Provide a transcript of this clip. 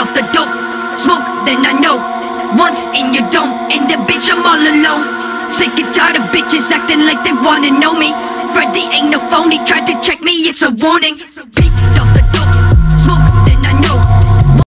off the dope, smoke, then I know. Once in your dome, and the bitch I'm all alone. Sick and tired of bitches acting like they wanna know me. Freddy ain't no phony, tried to check me, it's a warning.